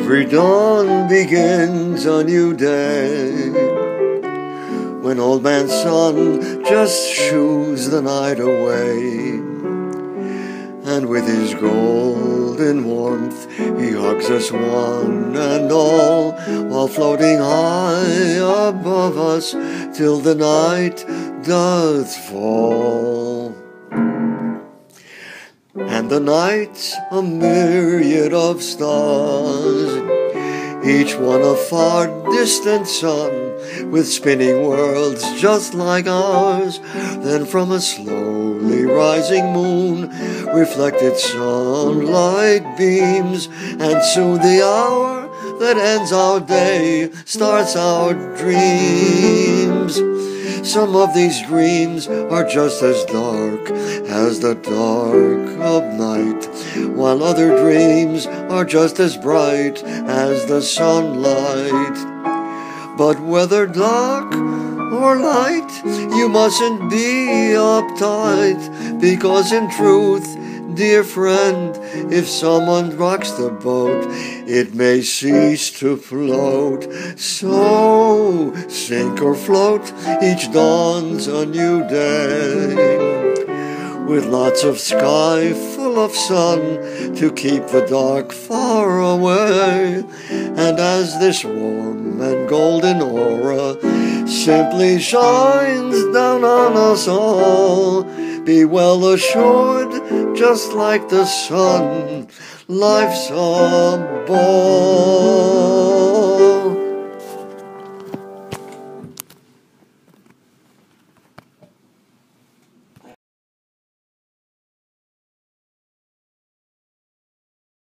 Every dawn begins a new day. When old man sun just shoos the night away. And with his golden warmth he hugs us one and all, while floating high above us till the night doth fall. And the night's a myriad of stars, each one a far distant sun, with spinning worlds just like ours. Then from a slowly rising moon, reflected sunlight beams, and soon the hour that ends our day starts our dreams. Some of these dreams are just as dark as the dark of while other dreams are just as bright as the sunlight. But whether dark or light, you mustn't be uptight, because in truth, dear friend, if someone rocks the boat, it may cease to float. So, sink or float, each dawn's a new day. With lots of sky of sun to keep the dark far away. And as this warm and golden aura simply shines down on us all, be well assured, just like the sun, life's a ball.